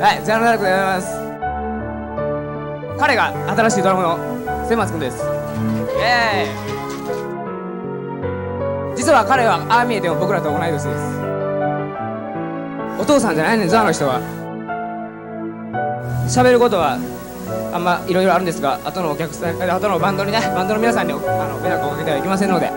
はいジャンルダルクでございます。彼が新しいドラムの千松くんです。イエーイ。実は彼はああ見えても僕らと同い年です。お父さんじゃないねんザの人は喋ることはあんまいろいろあるんですが後のお客さん後のバンドにねバンドの皆さんにあの迷惑をかけてはいけませんので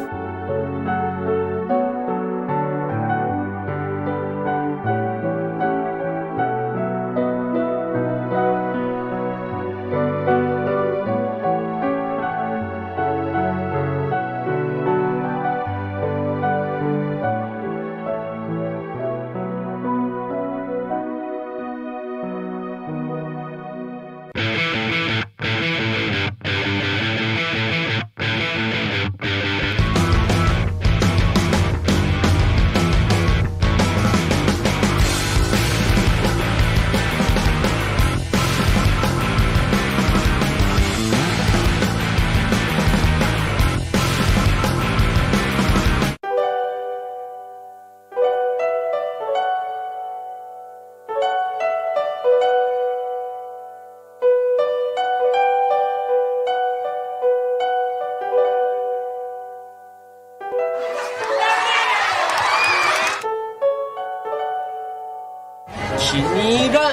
気に入ら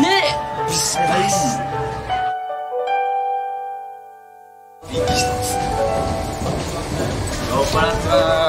ねえビスパイス酔っ払ってます。